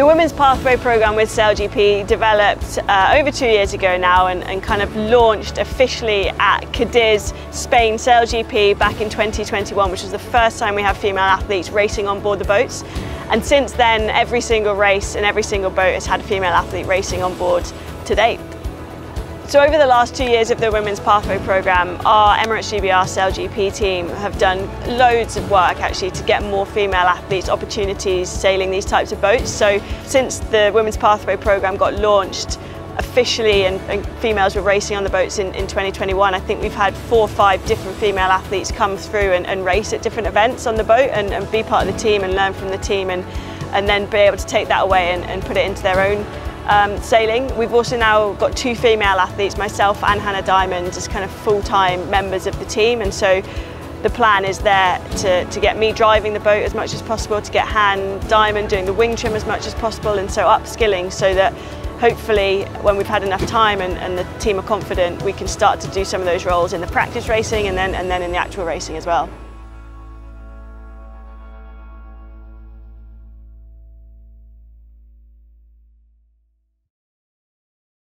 The Women's Pathway programme with SailGP developed uh, over two years ago now and, and, kind of launched officially at Cadiz, Spain SailGP back in 2021, which was the first time we have female athletes racing on board the boats. And since then, every single race and every single boat has had a female athlete racing on board to date. So over the last two years of the Women's Pathway programme, our Emirates GBR SailGP team have done loads of work actually to get more female athletes opportunities sailing these types of boats. So since the Women's Pathway programme got launched, officially and, and, females were racing on the boats in, in 2021. I think we've had four or five different female athletes come through and, and race at different events on the boat and, and, be part of the team and learn from the team and, and then be able to take that away and, and put it into their own um, sailing. We've also now got two female athletes, myself and Hannah Diamond, as kind of full-time members of the team. And so the plan is there to, to get me driving the boat as much as possible, to get Han Diamond doing the wing trim as much as possible, and so upskilling so that hopefully when we've had enough time and, and the team are confident, we can start to do some of those roles in the practice racing and then, and then in the actual racing as well.